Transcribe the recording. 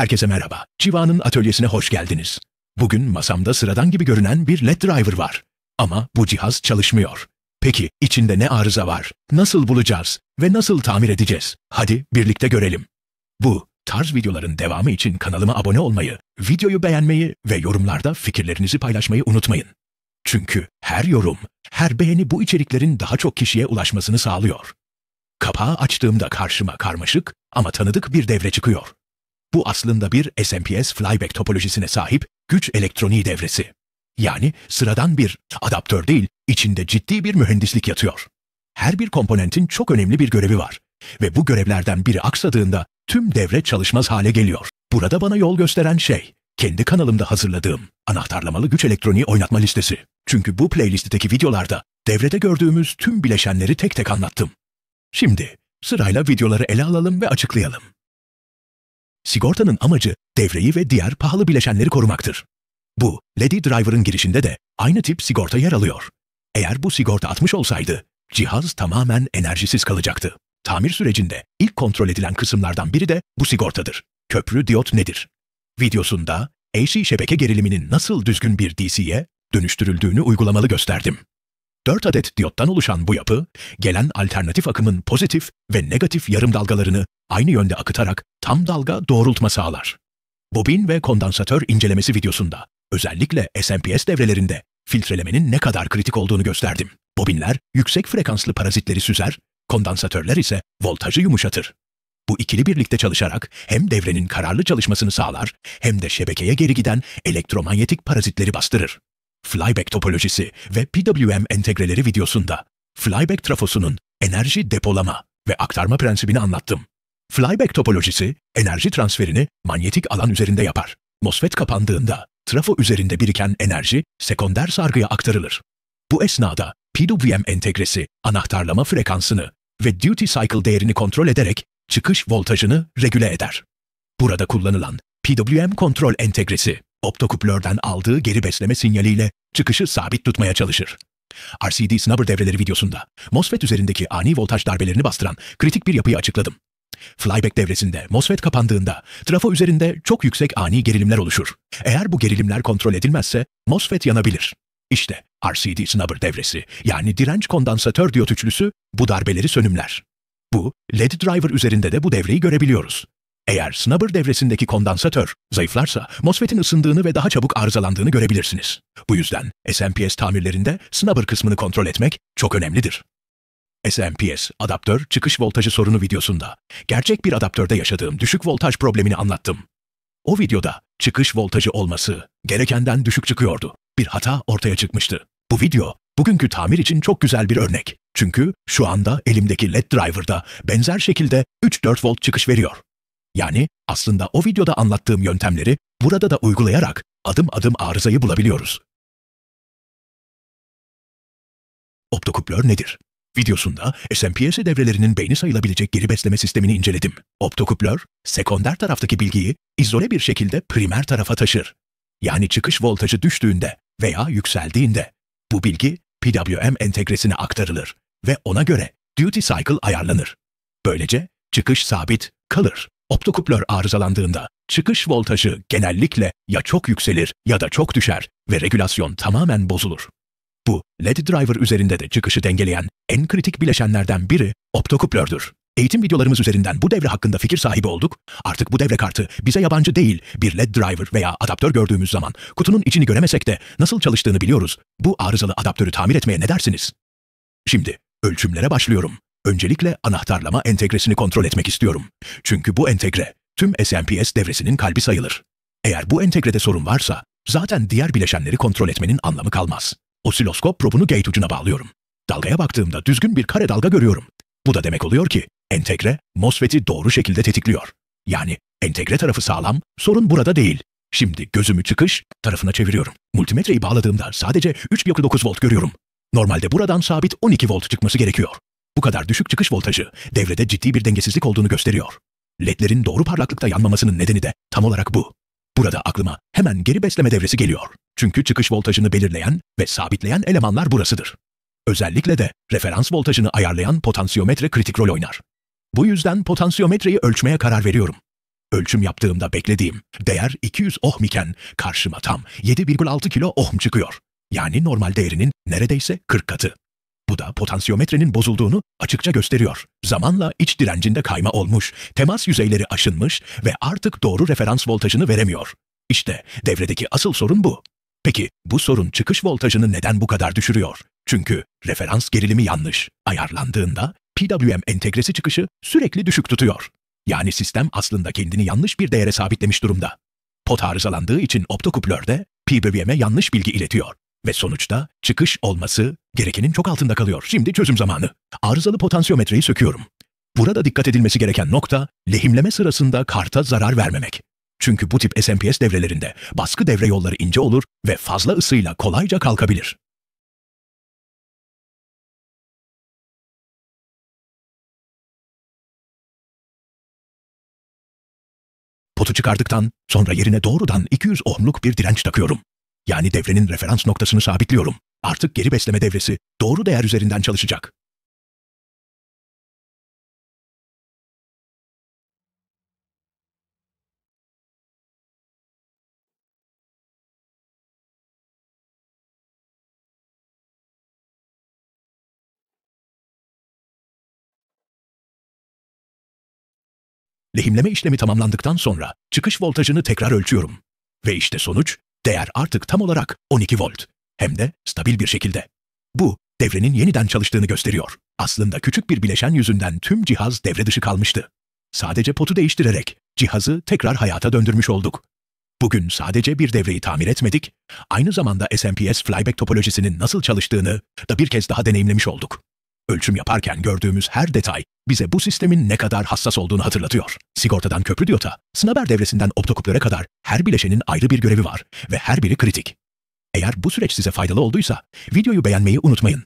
Herkese merhaba. Civa'nın atölyesine hoş geldiniz. Bugün masamda sıradan gibi görünen bir LED driver var. Ama bu cihaz çalışmıyor. Peki içinde ne arıza var? Nasıl bulacağız? Ve nasıl tamir edeceğiz? Hadi birlikte görelim. Bu tarz videoların devamı için kanalıma abone olmayı, videoyu beğenmeyi ve yorumlarda fikirlerinizi paylaşmayı unutmayın. Çünkü her yorum, her beğeni bu içeriklerin daha çok kişiye ulaşmasını sağlıyor. Kapağı açtığımda karşıma karmaşık ama tanıdık bir devre çıkıyor. Bu aslında bir SMPS flyback topolojisine sahip güç elektroniği devresi. Yani sıradan bir adaptör değil, içinde ciddi bir mühendislik yatıyor. Her bir komponentin çok önemli bir görevi var ve bu görevlerden biri aksadığında tüm devre çalışmaz hale geliyor. Burada bana yol gösteren şey, kendi kanalımda hazırladığım anahtarlamalı güç elektroniği oynatma listesi. Çünkü bu playlistteki videolarda devrede gördüğümüz tüm bileşenleri tek tek anlattım. Şimdi sırayla videoları ele alalım ve açıklayalım. Sigortanın amacı devreyi ve diğer pahalı bileşenleri korumaktır. Bu, Lady Driver'ın girişinde de aynı tip sigorta yer alıyor. Eğer bu sigorta atmış olsaydı, cihaz tamamen enerjisiz kalacaktı. Tamir sürecinde ilk kontrol edilen kısımlardan biri de bu sigortadır. Köprü diyot nedir? Videosunda AC şebeke geriliminin nasıl düzgün bir DC'ye dönüştürüldüğünü uygulamalı gösterdim. 4 adet diyottan oluşan bu yapı, gelen alternatif akımın pozitif ve negatif yarım dalgalarını aynı yönde akıtarak tam dalga doğrultma sağlar. Bobin ve kondansatör incelemesi videosunda özellikle SMPS devrelerinde filtrelemenin ne kadar kritik olduğunu gösterdim. Bobinler yüksek frekanslı parazitleri süzer, kondansatörler ise voltajı yumuşatır. Bu ikili birlikte çalışarak hem devrenin kararlı çalışmasını sağlar hem de şebekeye geri giden elektromanyetik parazitleri bastırır. Flyback topolojisi ve PWM entegreleri videosunda flyback trafosunun enerji depolama ve aktarma prensibini anlattım. Flyback topolojisi enerji transferini manyetik alan üzerinde yapar. MOSFET kapandığında trafo üzerinde biriken enerji sekonder sargıya aktarılır. Bu esnada PWM entegresi anahtarlama frekansını ve duty cycle değerini kontrol ederek çıkış voltajını regüle eder. Burada kullanılan PWM kontrol entegresi optokuplörden aldığı geri besleme sinyaliyle çıkışı sabit tutmaya çalışır. RCD snubber devreleri videosunda MOSFET üzerindeki ani voltaj darbelerini bastıran kritik bir yapıyı açıkladım. Flyback devresinde MOSFET kapandığında trafo üzerinde çok yüksek ani gerilimler oluşur. Eğer bu gerilimler kontrol edilmezse MOSFET yanabilir. İşte RCD snubber devresi yani direnç kondansatör diyot üçlüsü bu darbeleri sönümler. Bu LED driver üzerinde de bu devreyi görebiliyoruz. Eğer snubber devresindeki kondansatör zayıflarsa MOSFET'in ısındığını ve daha çabuk arızalandığını görebilirsiniz. Bu yüzden SMPS tamirlerinde snubber kısmını kontrol etmek çok önemlidir. SMPS, adaptör çıkış voltajı sorunu videosunda gerçek bir adaptörde yaşadığım düşük voltaj problemini anlattım. O videoda çıkış voltajı olması gerekenden düşük çıkıyordu. Bir hata ortaya çıkmıştı. Bu video bugünkü tamir için çok güzel bir örnek. Çünkü şu anda elimdeki LED driver'da benzer şekilde 3-4 volt çıkış veriyor. Yani aslında o videoda anlattığım yöntemleri burada da uygulayarak adım adım arızayı bulabiliyoruz. Optokuplör nedir? Videosunda SMPS devrelerinin beyni sayılabilecek geri besleme sistemini inceledim. Optokuplör, sekonder taraftaki bilgiyi izole bir şekilde primer tarafa taşır. Yani çıkış voltajı düştüğünde veya yükseldiğinde bu bilgi PWM entegresine aktarılır ve ona göre duty cycle ayarlanır. Böylece çıkış sabit kalır. Optokuplör arızalandığında çıkış voltajı genellikle ya çok yükselir ya da çok düşer ve regülasyon tamamen bozulur. Bu LED driver üzerinde de çıkışı dengeleyen en kritik bileşenlerden biri optokuplördür. Eğitim videolarımız üzerinden bu devre hakkında fikir sahibi olduk. Artık bu devre kartı bize yabancı değil, bir LED driver veya adaptör gördüğümüz zaman kutunun içini göremesek de nasıl çalıştığını biliyoruz. Bu arızalı adaptörü tamir etmeye ne dersiniz? Şimdi ölçümlere başlıyorum. Öncelikle anahtarlama entegresini kontrol etmek istiyorum. Çünkü bu entegre tüm SMPS devresinin kalbi sayılır. Eğer bu entegrede sorun varsa zaten diğer bileşenleri kontrol etmenin anlamı kalmaz. Osiloskop probunu gate ucuna bağlıyorum. Dalgaya baktığımda düzgün bir kare dalga görüyorum. Bu da demek oluyor ki entegre MOSFET'i doğru şekilde tetikliyor. Yani entegre tarafı sağlam, sorun burada değil. Şimdi gözümü çıkış tarafına çeviriyorum. Multimetreyi bağladığımda sadece 3.9 volt görüyorum. Normalde buradan sabit 12 volt çıkması gerekiyor. Bu kadar düşük çıkış voltajı devrede ciddi bir dengesizlik olduğunu gösteriyor. LED'lerin doğru parlaklıkta yanmamasının nedeni de tam olarak bu. Burada aklıma hemen geri besleme devresi geliyor. Çünkü çıkış voltajını belirleyen ve sabitleyen elemanlar burasıdır. Özellikle de referans voltajını ayarlayan potansiyometre kritik rol oynar. Bu yüzden potansiyometreyi ölçmeye karar veriyorum. Ölçüm yaptığımda beklediğim değer 200 ohm iken karşıma tam 7,6 kilo ohm çıkıyor. Yani normal değerinin neredeyse 40 katı. Bu da potansiyometrenin bozulduğunu açıkça gösteriyor. Zamanla iç direncinde kayma olmuş, temas yüzeyleri aşınmış ve artık doğru referans voltajını veremiyor. İşte devredeki asıl sorun bu. Peki bu sorun çıkış voltajını neden bu kadar düşürüyor? Çünkü referans gerilimi yanlış. Ayarlandığında PWM entegresi çıkışı sürekli düşük tutuyor. Yani sistem aslında kendini yanlış bir değere sabitlemiş durumda. Pot arızalandığı için optokuplör de PWM'e yanlış bilgi iletiyor. Ve sonuçta çıkış olması gerekenin çok altında kalıyor. Şimdi çözüm zamanı. Arızalı potansiyometreyi söküyorum. Burada dikkat edilmesi gereken nokta lehimleme sırasında karta zarar vermemek. Çünkü bu tip SMPS devrelerinde baskı devre yolları ince olur ve fazla ısıyla kolayca kalkabilir. Potu çıkardıktan sonra yerine doğrudan 200 ohmluk bir direnç takıyorum. Yani devrenin referans noktasını sabitliyorum. Artık geri besleme devresi doğru değer üzerinden çalışacak. Lehimleme işlemi tamamlandıktan sonra çıkış voltajını tekrar ölçüyorum. Ve işte sonuç, değer artık tam olarak 12 volt. Hem de stabil bir şekilde. Bu, devrenin yeniden çalıştığını gösteriyor. Aslında küçük bir bileşen yüzünden tüm cihaz devre dışı kalmıştı. Sadece potu değiştirerek cihazı tekrar hayata döndürmüş olduk. Bugün sadece bir devreyi tamir etmedik, aynı zamanda SMPS flyback topolojisinin nasıl çalıştığını da bir kez daha deneyimlemiş olduk. Ölçüm yaparken gördüğümüz her detay bize bu sistemin ne kadar hassas olduğunu hatırlatıyor. Sigortadan köprü diyota, Snaber devresinden optokuplere kadar her bileşenin ayrı bir görevi var ve her biri kritik. Eğer bu süreç size faydalı olduysa videoyu beğenmeyi unutmayın.